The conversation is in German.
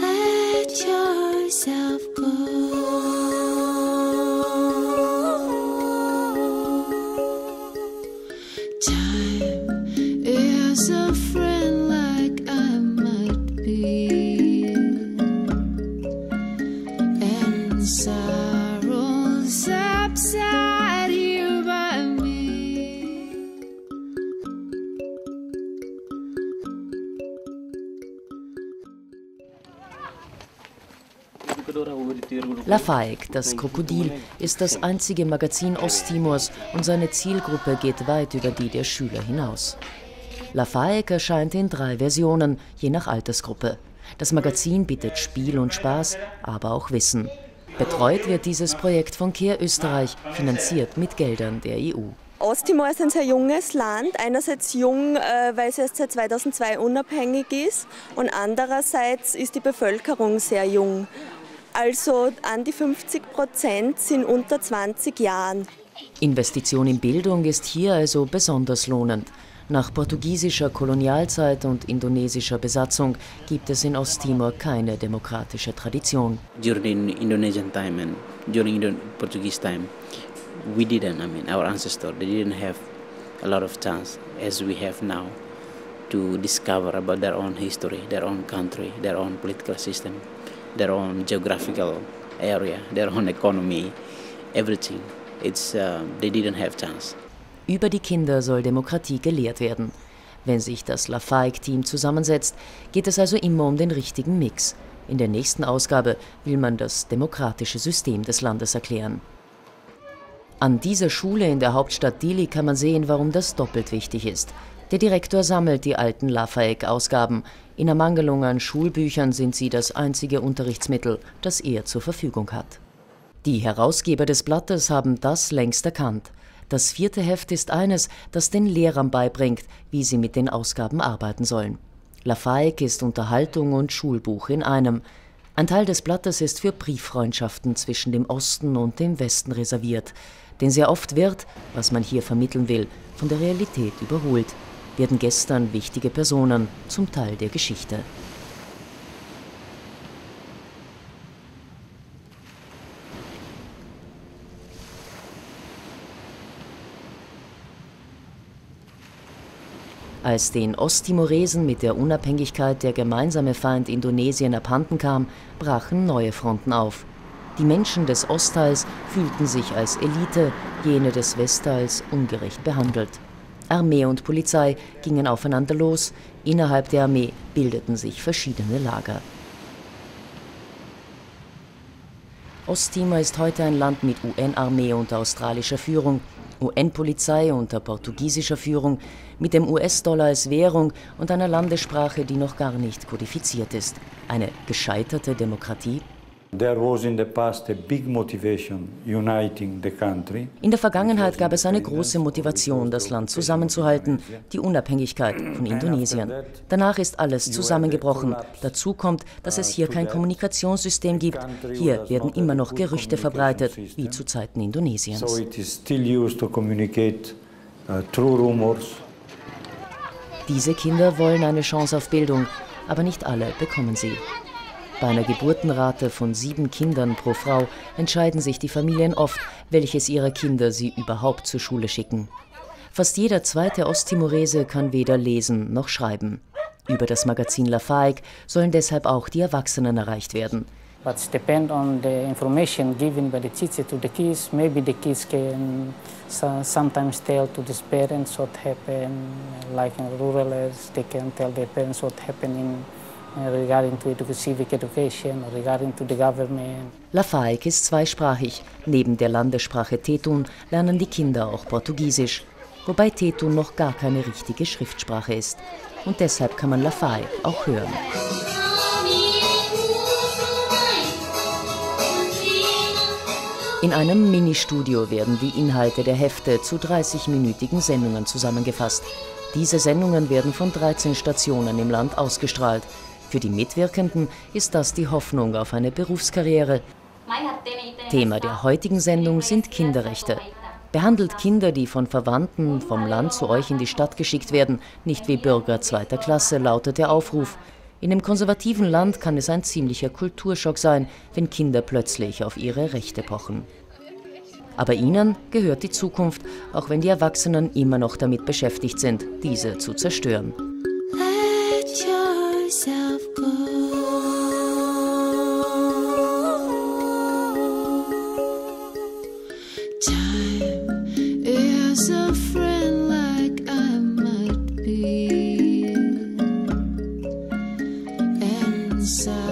Let yourself go. Lafaik, das Krokodil, ist das einzige Magazin Osttimors und seine Zielgruppe geht weit über die der Schüler hinaus. Lafaik erscheint in drei Versionen, je nach Altersgruppe. Das Magazin bietet Spiel und Spaß, aber auch Wissen. Betreut wird dieses Projekt von Kehr Österreich, finanziert mit Geldern der EU. Osttimor ist ein sehr junges Land. Einerseits jung, äh, weil es erst seit 2002 unabhängig ist und andererseits ist die Bevölkerung sehr jung. Also an die 50 Prozent sind unter 20 Jahren. Investition in Bildung ist hier also besonders lohnend. Nach portugiesischer Kolonialzeit und indonesischer Besatzung gibt es in Osttimor keine demokratische Tradition. During Indonesian time and during the Portuguese time, we didn't. I mean, our ancestors they didn't have a lot of chance as we have now to discover about their own history, their own country, their own political system their own geographical area, their own economy, everything. It's, uh, they didn't have chance. Über die Kinder soll Demokratie gelehrt werden. Wenn sich das Lafaik-Team zusammensetzt, geht es also immer um den richtigen Mix. In der nächsten Ausgabe will man das demokratische System des Landes erklären. An dieser Schule in der Hauptstadt Dili kann man sehen, warum das doppelt wichtig ist. Der Direktor sammelt die alten Lafayette-Ausgaben. In Ermangelung an Schulbüchern sind sie das einzige Unterrichtsmittel, das er zur Verfügung hat. Die Herausgeber des Blattes haben das längst erkannt. Das vierte Heft ist eines, das den Lehrern beibringt, wie sie mit den Ausgaben arbeiten sollen. Lafayette ist Unterhaltung und Schulbuch in einem. Ein Teil des Blattes ist für Brieffreundschaften zwischen dem Osten und dem Westen reserviert. Denn sehr oft wird, was man hier vermitteln will, von der Realität überholt werden gestern wichtige Personen zum Teil der Geschichte. Als den Osttimoresen mit der Unabhängigkeit der gemeinsame Feind Indonesien abhanden kam, brachen neue Fronten auf. Die Menschen des Ostteils fühlten sich als Elite, jene des Westteils ungerecht behandelt. Armee und Polizei gingen aufeinander los, innerhalb der Armee bildeten sich verschiedene Lager. Osttimor ist heute ein Land mit UN-Armee unter australischer Führung, UN-Polizei unter portugiesischer Führung, mit dem US-Dollar als Währung und einer Landessprache, die noch gar nicht kodifiziert ist. Eine gescheiterte Demokratie? In der Vergangenheit gab es eine große Motivation, das Land zusammenzuhalten, die Unabhängigkeit von Indonesien. Danach ist alles zusammengebrochen. Dazu kommt, dass es hier kein Kommunikationssystem gibt. Hier werden immer noch Gerüchte verbreitet, wie zu Zeiten Indonesiens. Uh, Diese Kinder wollen eine Chance auf Bildung, aber nicht alle bekommen sie. Bei einer Geburtenrate von sieben Kindern pro Frau entscheiden sich die Familien oft, welches ihrer Kinder sie überhaupt zur Schule schicken. Fast jeder zweite Osttimorese kann weder lesen noch schreiben. Über das Magazin Lafaik sollen deshalb auch die Erwachsenen erreicht werden. But it depends on information given by the teacher to the kids. Maybe the kids can sometimes tell to the like in rural areas, they can tell their parents what happened in regarding to civic education regarding the government. Lafaik ist zweisprachig. Neben der Landessprache Tetun lernen die Kinder auch Portugiesisch, wobei Tetun noch gar keine richtige Schriftsprache ist. Und deshalb kann man Lafaik auch hören. In einem Ministudio werden die Inhalte der Hefte zu 30-minütigen Sendungen zusammengefasst. Diese Sendungen werden von 13 Stationen im Land ausgestrahlt. Für die Mitwirkenden ist das die Hoffnung auf eine Berufskarriere. Thema der heutigen Sendung sind Kinderrechte. Behandelt Kinder, die von Verwandten vom Land zu euch in die Stadt geschickt werden, nicht wie Bürger zweiter Klasse, lautet der Aufruf. In einem konservativen Land kann es ein ziemlicher Kulturschock sein, wenn Kinder plötzlich auf ihre Rechte pochen. Aber ihnen gehört die Zukunft, auch wenn die Erwachsenen immer noch damit beschäftigt sind, diese zu zerstören. inside.